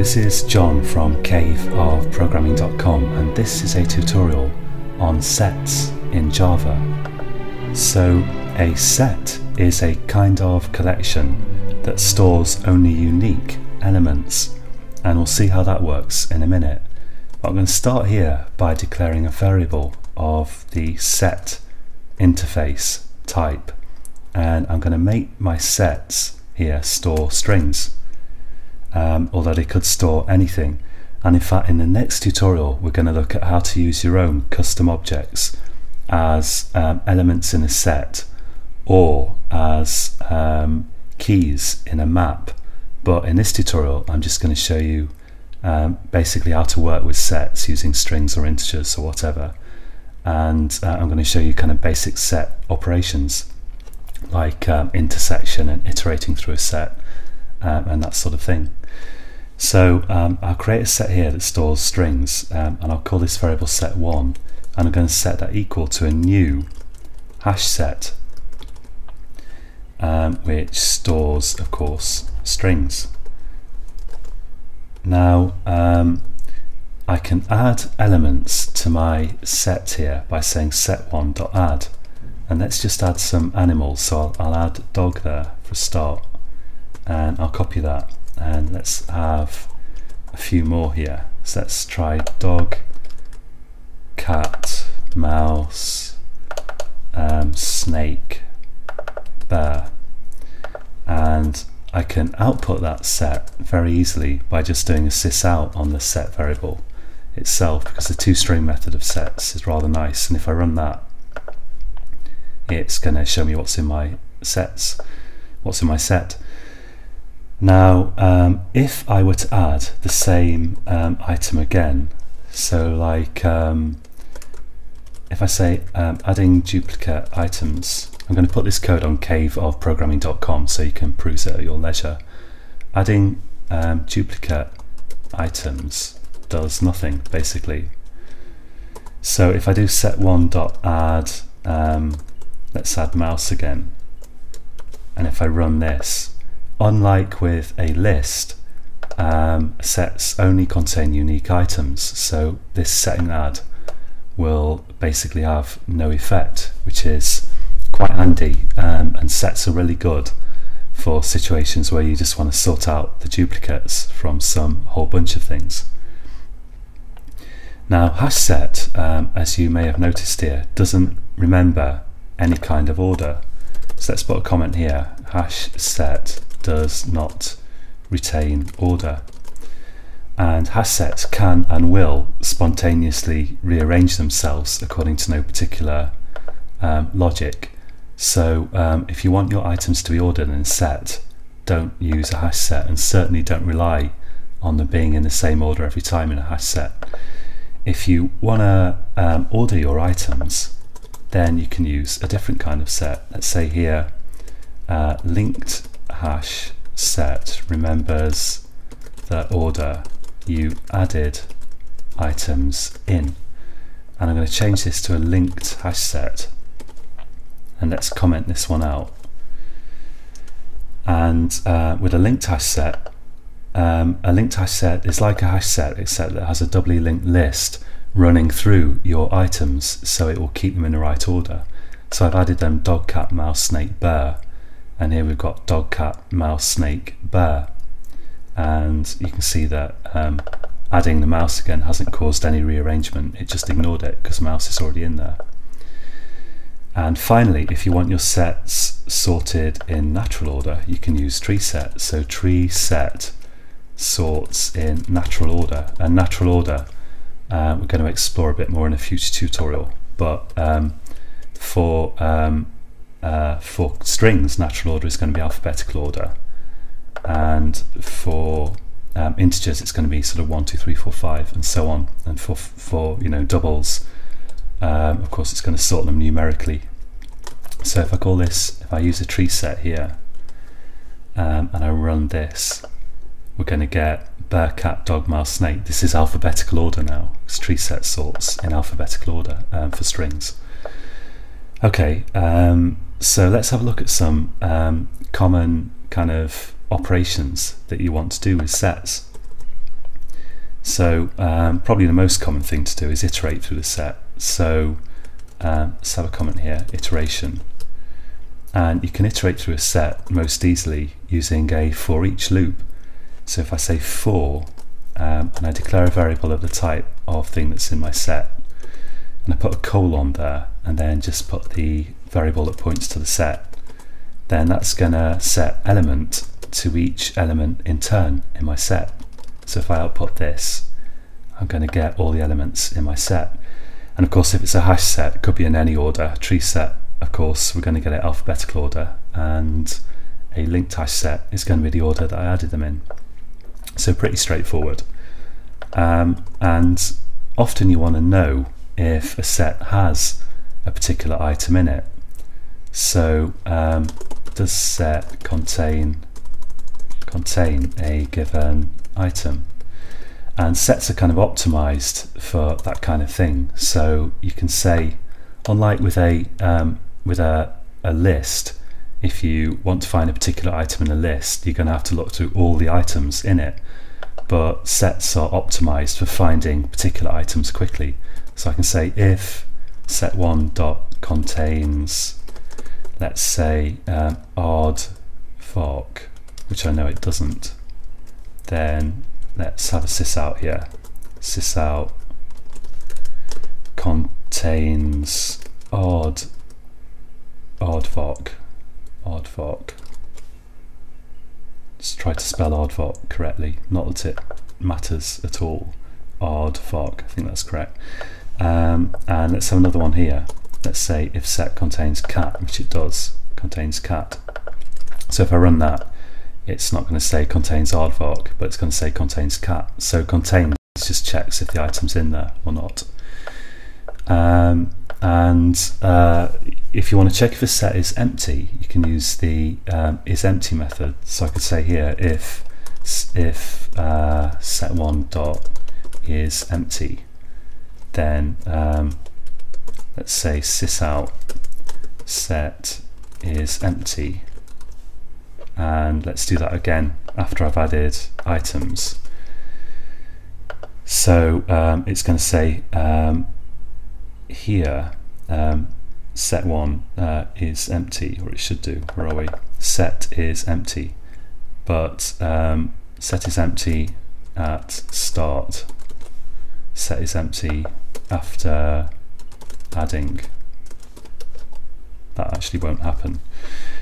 This is John from caveofprogramming.com and this is a tutorial on sets in Java. So, a set is a kind of collection that stores only unique elements and we'll see how that works in a minute. I'm going to start here by declaring a variable of the set interface type and I'm going to make my sets here store strings um, that it could store anything. And in fact, in the next tutorial, we're going to look at how to use your own custom objects as um, elements in a set or as um, keys in a map. But in this tutorial, I'm just going to show you um, basically how to work with sets using strings or integers or whatever. And uh, I'm going to show you kind of basic set operations like um, intersection and iterating through a set um, and that sort of thing. So um, I'll create a set here that stores strings um, and I'll call this variable set1 and I'm going to set that equal to a new hash set um, which stores of course strings. Now um, I can add elements to my set here by saying set1.add and let's just add some animals so I'll, I'll add dog there for a start and I'll copy that and let's have a few more here. So let's try dog cat mouse um, snake bear. And I can output that set very easily by just doing a sys out on the set variable itself because the toString method of sets is rather nice. And if I run that it's going to show me what's in my sets what's in my set now, um, if I were to add the same um, item again, so like um, if I say um, adding duplicate items, I'm going to put this code on caveofprogramming.com so you can peruse it at your leisure. Adding um, duplicate items does nothing basically. So if I do set one dot add, um, let's add mouse again, and if I run this, unlike with a list, um, sets only contain unique items. So this setting add will basically have no effect, which is quite handy. Um, and sets are really good for situations where you just want to sort out the duplicates from some whole bunch of things. Now, hash set, um, as you may have noticed here, doesn't remember any kind of order. So let's put a comment here. Hash set does not retain order. And hash sets can and will spontaneously rearrange themselves according to no particular um, logic. So um, if you want your items to be ordered in a set, don't use a hash set and certainly don't rely on them being in the same order every time in a hash set. If you want to um, order your items, then you can use a different kind of set. Let's say here, uh, linked hash set remembers the order you added items in. And I'm going to change this to a linked hash set. And let's comment this one out. And uh, with a linked hash set, um, a linked hash set is like a hash set except that it has a doubly linked list running through your items so it will keep them in the right order. So I've added them dog, cat, mouse, snake, bear and here we've got dog, cat, mouse, snake, bear. And you can see that um, adding the mouse again hasn't caused any rearrangement. It just ignored it because mouse is already in there. And finally if you want your sets sorted in natural order you can use tree set. So tree set sorts in natural order. And natural order uh, we're going to explore a bit more in a future tutorial. But um, for um, uh, for strings, natural order is going to be alphabetical order, and for um, integers, it's going to be sort of one, two, three, four, five, and so on. And for for you know doubles, um, of course, it's going to sort them numerically. So if I call this, if I use a tree set here, um, and I run this, we're going to get bear, cat, dog, mouse, snake. This is alphabetical order now. It's tree set sorts in alphabetical order um, for strings. Okay, um, so let's have a look at some um, common kind of operations that you want to do with sets. So um, probably the most common thing to do is iterate through the set. So um, let's have a comment here, iteration. And you can iterate through a set most easily using a for each loop. So if I say for, um, and I declare a variable of the type of thing that's in my set, and I put a colon there, and then just put the variable that points to the set, then that's going to set element to each element in turn in my set. So if I output this, I'm going to get all the elements in my set. And of course, if it's a hash set, it could be in any order. Tree set, of course, we're going to get it alphabetical order. And a linked hash set is going to be the order that I added them in. So pretty straightforward. Um, and often you want to know if a set has a particular item in it. So um, does set contain contain a given item? And sets are kind of optimized for that kind of thing. So you can say, unlike with a um, with a, a list, if you want to find a particular item in a list, you're going to have to look through all the items in it. But sets are optimized for finding particular items quickly. So I can say if set1 dot contains let's say um, odd fork, which I know it doesn't, then let's have a sys out here. Sys out contains odd odd fork, odd fork. Let's try to spell odd fork correctly. Not that it matters at all. Odd fork, I think that's correct. Um, and let's have another one here let's say if set contains cat, which it does, contains cat. So if I run that, it's not going to say contains aardvark, but it's going to say contains cat. So contains just checks if the item's in there or not. Um, and uh, if you want to check if a set is empty, you can use the um, is empty method. So I could say here if if uh, set one dot is empty, then um, let's say sysout set is empty. And let's do that again after I've added items. So um, it's going to say um, here um, set one uh, is empty or it should do where are we? Set is empty but um, set is empty at start. Set is empty after adding, that actually won't happen.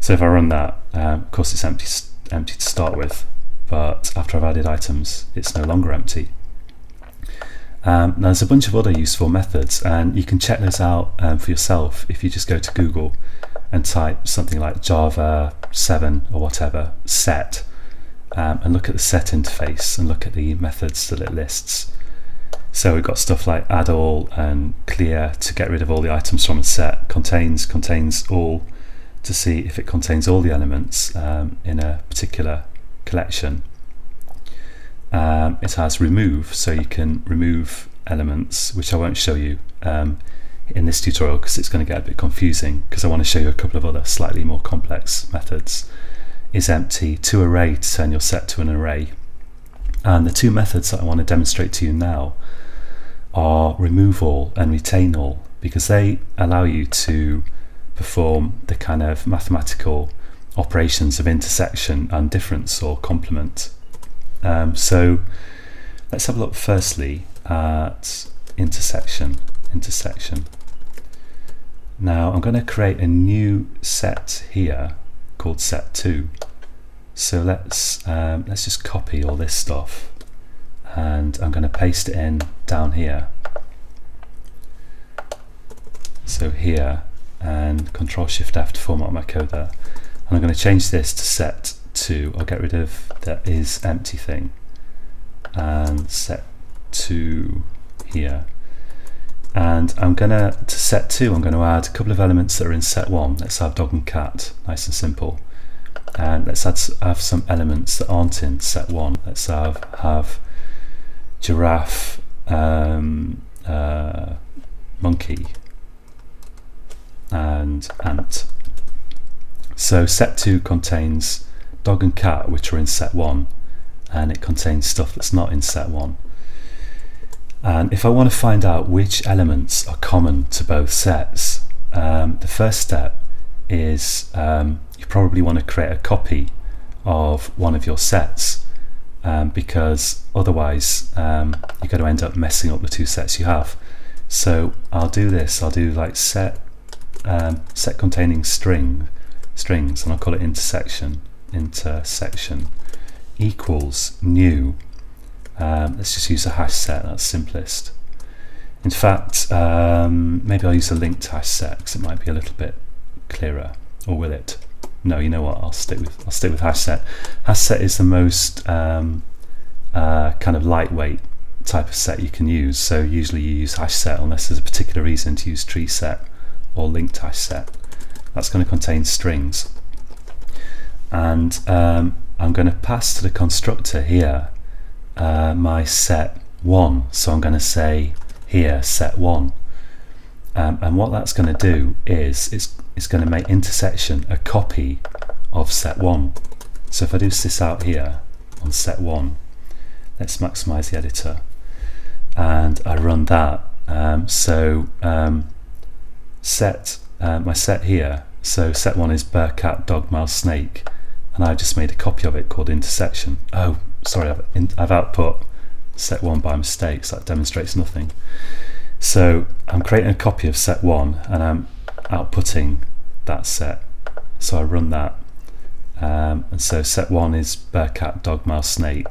So if I run that, um, of course it's empty, empty to start with, but after I've added items, it's no longer empty. Um, now there's a bunch of other useful methods, and you can check those out um, for yourself if you just go to Google and type something like Java 7 or whatever set, um, and look at the set interface and look at the methods that it lists. So we've got stuff like add all and clear to get rid of all the items from a set, contains, contains all to see if it contains all the elements um, in a particular collection. Um, it has remove, so you can remove elements, which I won't show you um, in this tutorial because it's going to get a bit confusing because I want to show you a couple of other slightly more complex methods. Is empty to array to turn your set to an array. And the two methods that I want to demonstrate to you now are remove all and retain all because they allow you to perform the kind of mathematical operations of intersection and difference or complement. Um, so let's have a look firstly at intersection. Intersection. Now I'm going to create a new set here called set2. So let's um, let's just copy all this stuff and I'm going to paste it in down here. So here and control shift F to format my code there and I'm going to change this to set to I'll get rid of that is empty thing. And set to here. And I'm gonna to set 2 I'm going to add a couple of elements that are in set 1 let's have dog and cat nice and simple. And let's add have some elements that aren't in set 1 let's have have giraffe, um, uh, monkey, and ant. So set 2 contains dog and cat, which are in set 1, and it contains stuff that's not in set 1. And if I want to find out which elements are common to both sets, um, the first step is um, you probably want to create a copy of one of your sets um, because otherwise um, you're going to end up messing up the two sets you have. So I'll do this. I'll do like set um, set containing string strings, and I'll call it intersection intersection equals new. Um, let's just use a hash set. That's simplest. In fact, um, maybe I'll use a linked hash set because it might be a little bit clearer. Or will it? No, you know what? I'll stick with I'll stick with hash set. Hash set is the most um, uh, kind of lightweight type of set you can use. So usually you use hash set unless there's a particular reason to use tree set or linked hash set. That's going to contain strings. And um, I'm going to pass to the constructor here uh, my set 1. So I'm going to say here set 1. Um, and what that's going to do is it's, it's going to make intersection a copy of set 1. So if I do sys out here on set 1, let's maximize the editor and I run that. Um, so um, set uh, my set here. So set one is bear, cat, dog, mouse, snake, and I've just made a copy of it called intersection. Oh, sorry, I've, in, I've output set one by mistake, so that demonstrates nothing. So I'm creating a copy of set one, and I'm outputting that set. So I run that, um, and so set one is bear, cat, dog, mouse, snake,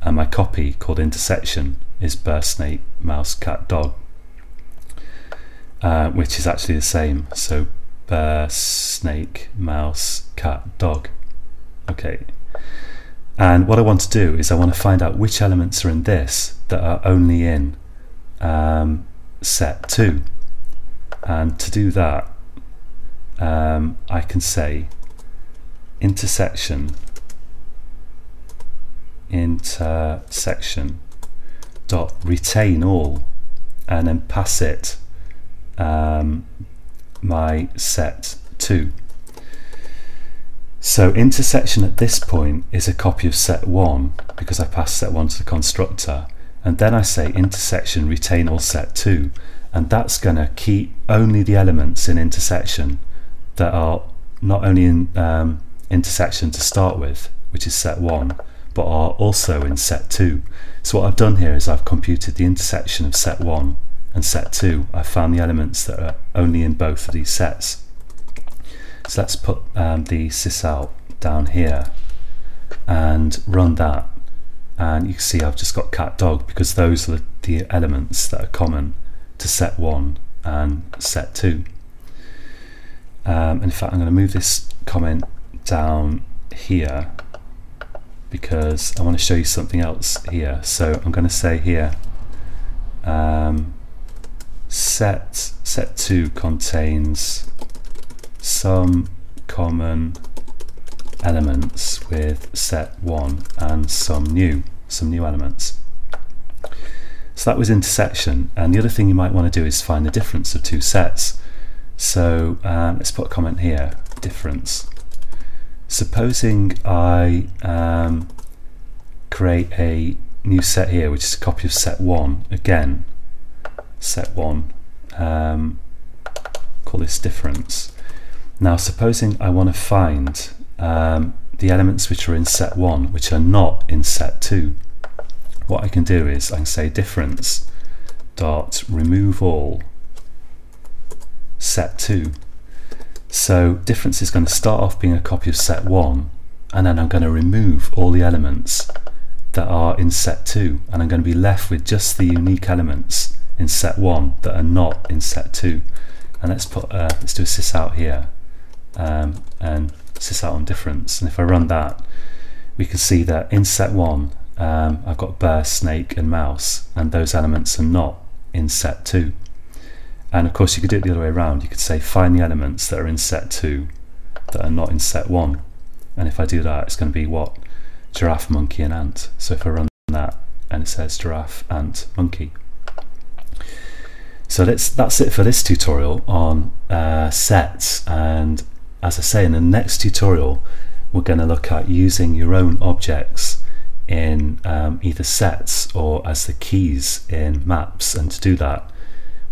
and my copy called intersection is bear, snake, mouse, cat, dog, uh, which is actually the same. So bear, snake, mouse, cat, dog. Okay. And what I want to do is I want to find out which elements are in this that are only in um, set 2. And to do that, um, I can say intersection intersection dot retain all and then pass it um, my set 2. So intersection at this point is a copy of set 1 because I passed set 1 to the constructor and then I say intersection retain all set 2 and that's going to keep only the elements in intersection that are not only in um, intersection to start with which is set 1 but are also in set 2. So what I've done here is I've computed the intersection of set 1 and set 2, I found the elements that are only in both of these sets. So let's put um, the sysout down here and run that and you can see I've just got cat dog because those are the elements that are common to set 1 and set 2. Um, in fact I'm going to move this comment down here because I want to show you something else here. So I'm going to say here um, set set 2 contains some common elements with set 1 and some new some new elements. So that was intersection and the other thing you might want to do is find the difference of two sets. So um, let's put a comment here difference. Supposing I um, create a new set here which is a copy of set 1 again set one, um, call this difference. Now supposing I want to find um, the elements which are in set one which are not in set two, what I can do is I can say difference dot remove all set two. So difference is going to start off being a copy of set one and then I'm going to remove all the elements that are in set 2 and I'm going to be left with just the unique elements in set 1 that are not in set 2 and let's put uh, let's do a sys out here um, and sys out on difference. And if I run that we can see that in set 1 um, I've got bear, snake and mouse and those elements are not in set 2 and of course you could do it the other way around. You could say find the elements that are in set 2 that are not in set 1 and if I do that it's going to be what? Giraffe monkey and ant. So if I run that and it says giraffe ant monkey. So that's, that's it for this tutorial on uh, sets and as I say in the next tutorial we're going to look at using your own objects in um, either sets or as the keys in maps. And to do that,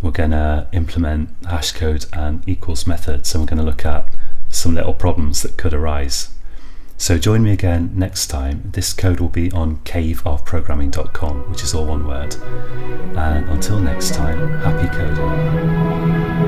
we're going to implement hashcode and equals methods, and we're going to look at some little problems that could arise. So join me again next time. This code will be on caveofprogramming.com, which is all one word. And until next time, happy coding.